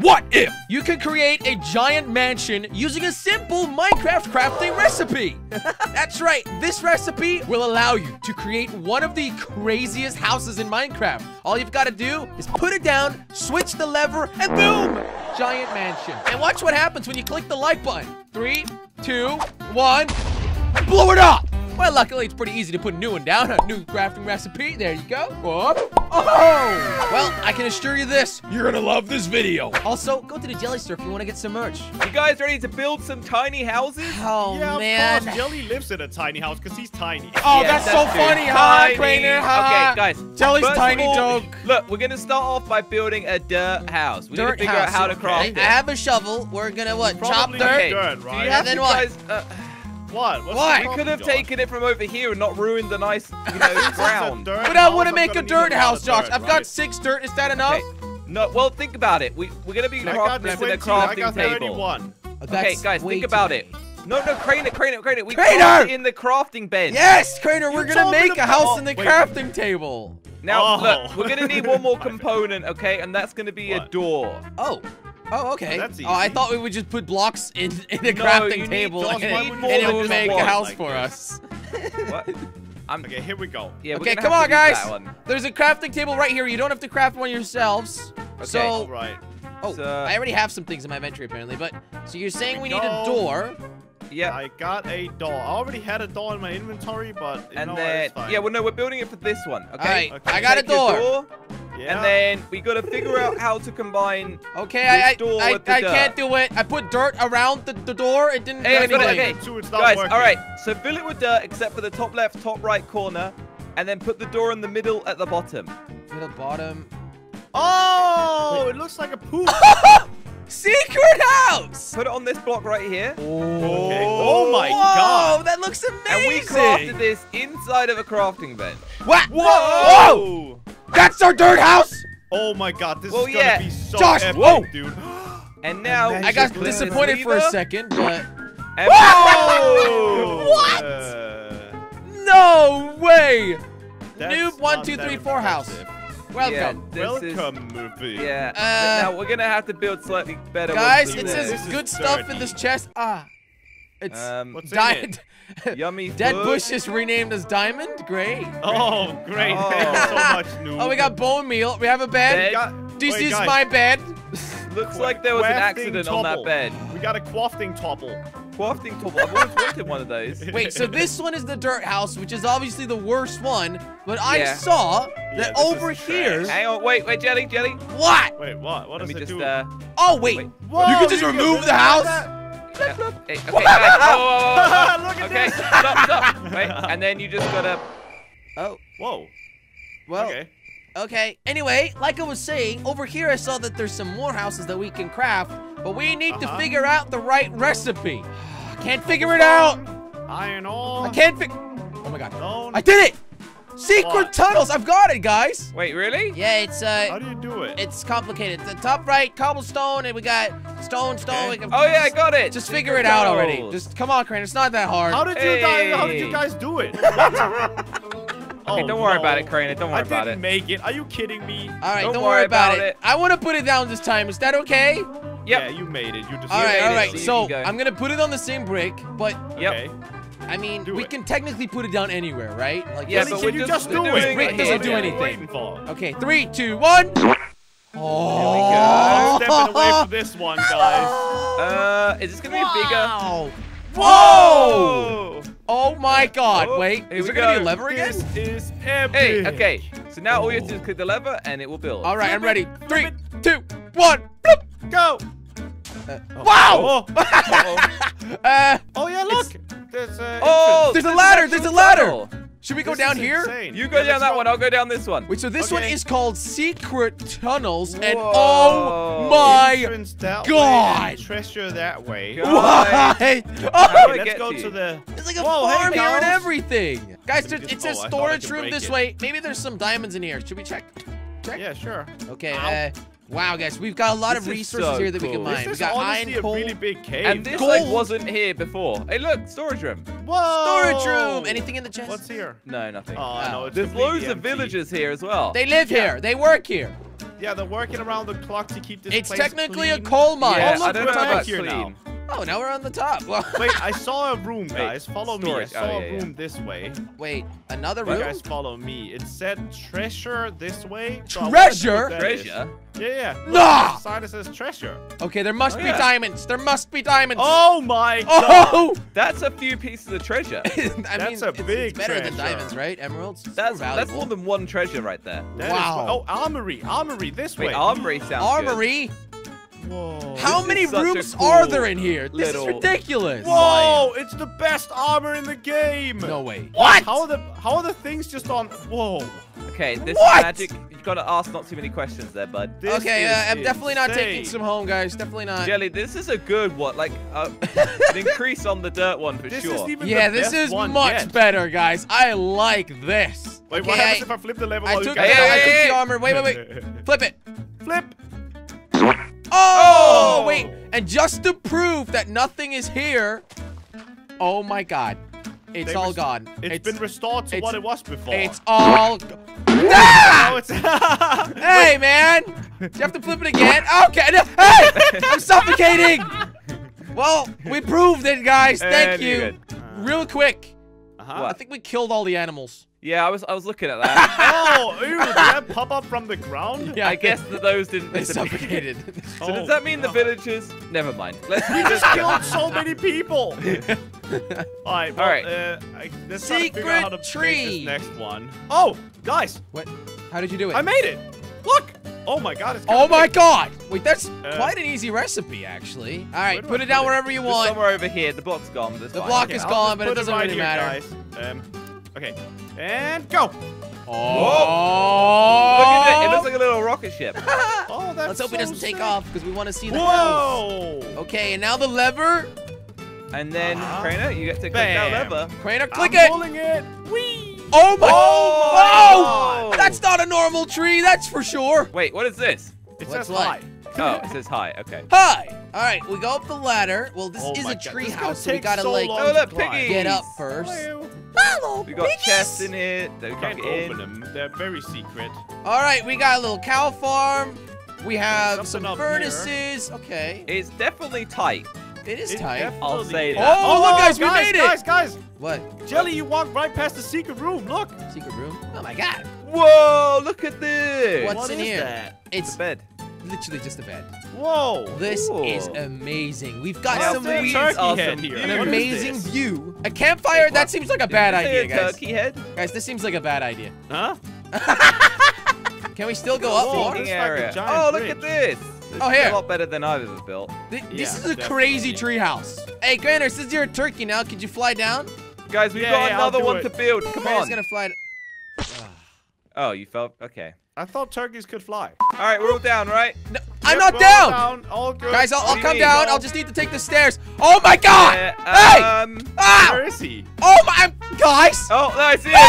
What if you could create a giant mansion using a simple Minecraft crafting recipe? That's right, this recipe will allow you to create one of the craziest houses in Minecraft. All you've got to do is put it down, switch the lever, and boom! Giant mansion. And watch what happens when you click the like button. Three, two, one, blow it up! Well, luckily, it's pretty easy to put a new one down. A new crafting recipe. There you go. Whoop. Oh! Well, I can assure you this. You're gonna love this video. Also, go to the Jelly Store if you want to get some merch. You guys ready to build some tiny houses? Oh, yeah, man. of course. Jelly lives in a tiny house because he's tiny. Oh, Yeah, that's, so true. funny, huh, Tiny. Crainer? Ha. Okay, guys. Jelly's tiny all, joke. Look, we're gonna start off by building a dirt house. We Dirt need to figure house. out how to okay. craft I it. have a shovel. We're gonna what? Chop Probably dirt. Okay. dirt, Do right? you have then what? guys? Uh, What? What's What? the we could have Josh? taken it from over here and not ruined the nice, you know, Since it's a ground. dirt But I house, want to make a dirt house, Josh. dirt, I've right? got six dirt. Is that enough? Okay. No, well, think about it. We we're gonna be I got crafting this in 20, a I crafting got table. 31. Okay, guys, think about it. No, no, crane it, crane it, crane it. We Crainer! it in the crafting bench. Yes, Crainer. We're gonna make a house in the crafting table. Now, Oh. look, we're gonna need one more component, okay? And that's gonna be a door. Oh. Oh, okay. That's Oh, I thought we would just put blocks in, in a No, crafting table Josh, and, why and it want would make a house like for this? us. What? I'm. Okay, here we go. Yeah, okay, come on, guys. There's a crafting table right here. You don't have to craft one yourselves. Okay. So, All right. oh, So- I already have some things in my inventory apparently. But so you're saying we we need a door? Yeah. I got a door. I already had a door in my inventory, but and know then, what, it's fine. yeah, well, no, we're building it for this one, okay? All right, Okay. I got a Take your door. Yeah. And then we gotta figure out how to combine. Okay, I I, This door I, the I can't do it. I put dirt around the, the door. It didn't Hey, do I got it, anything. okay. Two, it's not Guys, working. all right. So fill it with dirt, except for the top left, top right corner, and then put the door in the middle at the bottom. Middle bottom. Oh, it looks like a poop. Secret house. Put it on this block right here. Oh. Okay. Oh my Whoa, god. that looks amazing. And we amazing. crafted this inside of a crafting bench. What? Whoa! That's our dirt house. Oh my god, this Well, is gonna yeah. be so Josh, epic, whoa. dude. And now I got just put this disappointed for a second, but Whoa! What? Uh, no way. Noob one two three four not two that three four house. Welcome. Yeah, this is- Welcome, movie. Yeah. Uh, now we're gonna have to build slightly better Guys, it says good stuff in this chest. Ah, it's Um, What's in diamond. yummy Dead food. bush is renamed as diamond. Great. Oh, great. Oh. So much, noob. Oh, we got bone meal. We have a bed. Bed. This wait, is guys, my bed. Looks like there was an Crafting accident on that topple. bed. We got a quafting topple. Crafting topple. I've always wanted one of those. Wait, so this one is the dirt house, which is obviously the worst one. But I saw that this over here. trash. Hang on, wait, wait, Jelly, Jelly. What? Wait, what? What Let does me it just, do? uh, Oh wait. Wait. Whoa, you can just remove the do house? That? yeah. Hey, okay, guys. Whoa, whoa, whoa, whoa. Look at Okay, this. stop, stop. Wait, and then you just gotta. Oh Whoa. well. okay. Okay. Anyway, like I was saying, over here I saw that there's some more houses that we can craft, but we need to Uh-huh. figure out the right recipe. Can't figure it out. Iron ore. I can't fig. Oh my god. Stone. I did it! Secret What? tunnels. I've got it, guys. Wait, really? Yeah, it's uh. How do you do it? it's complicated. The top right cobblestone, and we got stone, stone. Okay. We can Oh yeah, I got it. Just figure it out already. Just come on, Crane. It's not that hard. How did you guys? How did you guys do it? Okay, Oh, don't worry no. about it, Crane. Don't worry about it. I didn't make it. Are you kidding me? All right, Don't don't, worry worry about, about it. it. I want to put it down this time. Is that okay? Yep. Yeah, you made it. You just. All right, made all it, right. so So go. I'm gonna put it on the same brick, but Yep. Okay. I mean, Do we it. can technically put it down anywhere, right? Like, Yeah, this- but Can we're you just- just do it? Brick it doesn't here. do What are you anything. waiting for? Okay, three, two, one. Oh, I'm stepping away from this one, guys. Uh, is this gonna be bigger? Wow. Whoa! Whoa! Oh my God! Oh, Wait, here is we there gonna be a go. lever again? This is epic. Hey, okay. So now all you have to do is click the lever and it will build. All right, I'm ready. Three, two, one. Bloop. Go. Wow! Oh, oh, Uh, oh yeah, look. There's a. Oh, There's a ladder, there's a ladder. tunnel. should we go down here? You go down that one. I'll go down this one. Wait, so this one is called Secret Tunnels, and oh my Entrance that God. Way treasure that way. Why? How Oh, do Okay, let's go to to the. It's like a Whoa, hey, farm here and everything. Guys, there, just- it says oh, I thought I storage room this it. way. Maybe there's some diamonds in here. Should we check? Check. Yeah, sure. Okay. Uh, wow, guys, we've got a lot of This is resources so here that we can mine. This We is got honestly iron, a coal, really big cave. And this Gold. like wasn't here before. Hey, look, storage room. Whoa. storage room. Anything in the chest? What's here? No, nothing. Oh, Oh. no, it's There's completely loads of empty. villagers here as well. They live Yeah. here. They work here. Yeah, they're working around the clock to keep this It's place technically a coal mine. Yeah, look, I don't we're know back here clean. now. Oh, now we're on the top. Well, Wait, I saw a room, guys. Follow me. I oh, saw Oh, a yeah, yeah. room this way. wait, another You room? guys follow me. It said treasure this way. so I Treasure? what that is. Treasure? Yeah, yeah. Look, Nah! there's sign that says treasure. Okay, there must Oh, be yeah. diamonds. There must be diamonds. Oh my oh! god! Oh! That's a few pieces of treasure. I That's mean, a it's, it's big better than diamonds, right? Emeralds. That's more that's more than one treasure right there. That is- Wow. oh, armory, armory this Wait, way. armory sounds Armory. Whoa. How many is rooms cool are there in here? This is ridiculous. Whoa! It's the best armor in the game. No way. What? How are the how are the things just on? Whoa! Okay, this What? is magic. You've got to ask not too many questions there, bud. This okay, uh, I'm definitely not taking some home, guys. Definitely not. Jelly, this is a good one. Like, uh, an increase on the dirt one for This sure. even Yeah, the this is much yet. better, guys. I like this. Wait, okay, what happens I, if I flip the level I while took, you the, guys? Hey, I hey, took hey, the armor. Wait, wait, wait. Flip it. Flip. Oh, Oh! wait. And just to prove that nothing is here. Oh my god. It's They all gone. it's been restored to what it was before. It's all. Ah! it's Hey, man! Do you have to flip it again? Okay. no- Hey! I'm suffocating! Well, we proved it, guys. Thank And you. Real quick. Uh-huh. I think we killed all the animals. Yeah, I was I was looking at that. Oh, ew, did that pop up from the ground? Yeah, I guess that those didn't they disappear. suffocated. So Oh, does that mean the villagers? Never mind. Let's We just killed so many people. All right, well, Alright. Uh, I, let's try to figure Secret out how to tree. this next one. Oh, guys, what? How did you do it? I made it. Look. Oh my God, it's. Oh my big. god! Wait, that's Uh, quite an easy recipe, actually. All right, put I it down put it? wherever you Just want. somewhere over here. The block's gone. The fine. block Okay, is I'll gone, but it doesn't right really here, matter. Guys. Um, okay, and go. Oh! Look at it. It looks like a little rocket ship. Oh, that's Let's hope so it doesn't take off because we want to see the house. Whoa! Okay, and now the lever. And then, Uh-huh. Crainer, you get to click that lever. Crainer, click I'm it. pulling it. Whee! Oh my! Oh my Oh! God. That's not a normal tree, that's for sure. Wait, what is this? It What's says like? hi. Oh, it says hi. Okay. Hi. All right, we go up the ladder. Well, this Oh is a God, tree this house, so we gotta so like Oh, look, to climb. piggies. get up first. Hello. Hello, We got piggies. chests in here. That we Can't can't get open in. them. They're very secret. All right, we got a little cow farm. We have Something some up here. furnaces. Okay, It's definitely tight. it is It tight. I'll say that. Oh, look, guys, we guys, made it. Guys, guys, What? Jelly, you walked right past the secret room. Look. Secret room? Oh my god. Whoa, look at this. What's What in is here? that? It's It's a bed. Literally just a bed. Whoa. This Ooh. is amazing. We've got Wow, some big weird, turkey awesome head here. an What is amazing view. A campfire? Wait, that seems like a bad Did you idea, a guys. Turkey head. Guys, this seems like a bad idea. Huh? Can we still go up more? this Walking is like a area. giant oh, look bridge. at this. This Oh, is here. a lot better than I've ever built. Th- Yeah, this is a crazy definitely. treehouse. Hey, Crainer, since you're a turkey now, could you fly down? Guys, we've Yeah, got yeah, another one it. to build. Come Crainer's on. gonna fly. d- Oh, you fell. Okay. I thought turkeys could fly. All right, we're all down, right? No, I'm not we're down. down. All good. Guys, I'll, I'll come mean? down. Go. I'll just need to take the stairs. Oh my god! Uh, hey! Um. Ah! Where is he? Oh my, guys! Oh, no, I see it.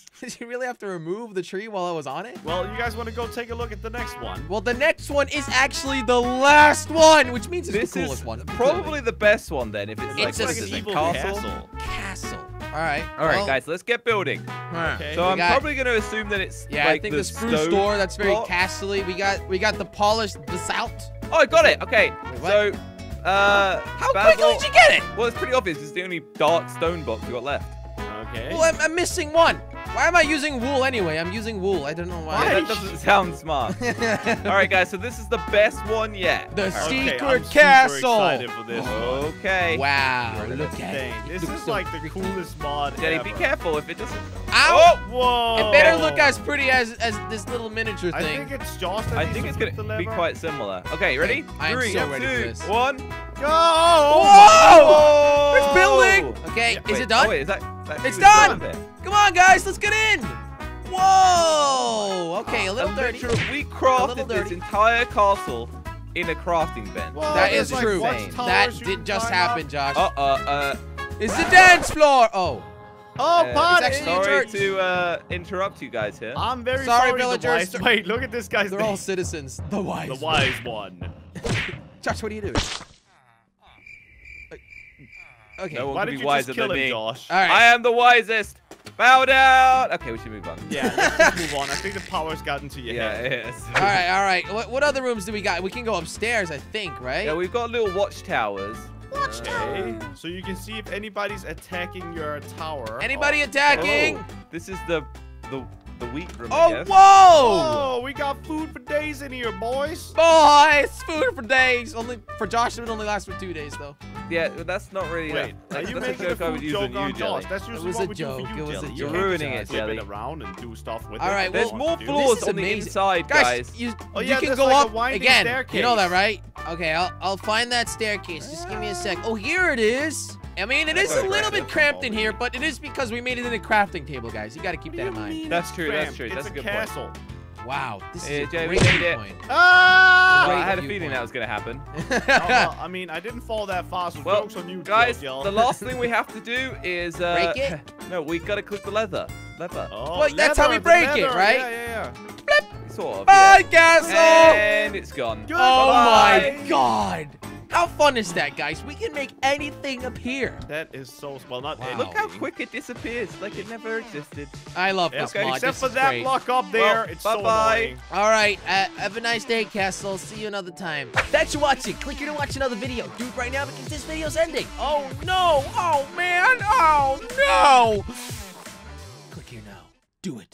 Did you really have to remove the tree while I was on it? well, you guys want to go take a look at the next one? Well, the next one is actually the last one, which means it's This the coolest is one. probably the best one then. If it's, It's like, a what is it, evil castle. castle. Castle. All right. All right, well, guys, let's get building. Okay. So We I'm got- probably going to assume that it's Yeah, like I think the, spruce stone door. That's very block. castle-y. We got we got the polished basalt. Oh, I got it. Okay. Wait, so, uh, How Basil- quickly did you get it? Well, it's pretty obvious. It's the only dark stone box we got left. Okay. Well, I'm, I'm missing one. Why am I using wool anyway? I'm using wool. I don't know Yeah, why. that doesn't sound smart. All right, guys. So this is the best one yet. The All right. Okay, secret I'm super castle. excited for this one. Okay. Wow, Look look at at Dang, it. this It is so like the coolest mod Jenny, ever. be careful if it doesn't. Ow! Oh! Whoa! It better look as pretty as as this little miniature thing. I think it's Josh I think it's gonna the be quite similar. Okay, ready? I am Three, so ready for two, this. one. Go! Whoa! It's building. Okay, Yeah, is Wait, it done? Oh, wait, is that? That It's done! Come on, guys, let's get in. Whoa! Okay, a little dirty. literally, we little crafted this entire castle in a crafting bench. Whoa, That there's is like true. That did can just happen, up. Josh. Uh, uh, uh. It's the dance floor. Oh, Oh, uh, party! it's Sorry to uh, interrupt you guys here. I'm very Sorry, sorry, villagers. Wait, look at this guy's they're name. all citizens. The wise. the wise one. Josh, what are you doing? Okay. No one Why can did be you wiser just kill than him, me. Josh? All right. I am the wisest. Bow down. Okay, we should move on. Yeah, let's move on. I think the power's gotten to your Yeah, head. it is. All right, all right. What, what other rooms do we got? We can go upstairs, I think, right? Yeah, we've got little watchtowers. Okay, so you can see if anybody's attacking your tower. Anybody attacking? Oh, this is the the the wheat room. I Oh, guess. whoa! Oh, we got food for days in here, boys. Boys, food for days. Only for Josh, it would only last for two days, though. Yeah, that's not really. Wait, that, are you that's making a a joke I would use joke on you, on Jelly. Josh? That's usually was what a we joke, do for you, it was a Jelly. joke. You You're ruining it, whip Jelly. it around and do stuff with All it. right, if There's more floors is on the amazing. inside, Guys, guys. you, Oh, you yeah, can there's go like a up winding again. You know that, right? Okay, I'll, I'll find that staircase. Just give me a sec. Oh, here it is. I mean, it is a little bit cramped in here, but it is because we made it in a crafting table, guys. You got to keep that in mind. That's it's true, that's cramped? true, It's that's a a good point. castle. Wow, this Yeah, is a we great made it. point. Ah! Well, I had a viewpoint. feeling that was going to happen. Oh, well, I mean, I didn't fall that far, so Well, jokes on you, Guys, Joe, the last thing we have to do is uh, Break it? No, we gotta click the leather. Leather. Oh, Wait, that's how we leather, break it, right? Yeah, yeah, yeah. Sort of. Bye, yeah. castle. And it's gone. Good. Oh my god. How fun is that, guys? We can make anything appear. That is so well, not Wow. Look how quick it disappears, like it never existed. I love Yeah, this okay, mod. Except This for that great. block up there, Well, it's so bye-bye. annoying. All right, uh, have a nice day, Castle. See you another time. Thanks for watching. Click here to watch another video. Do it right now because this video's ending. Oh no! Oh man! Oh no! Click here now. Do it.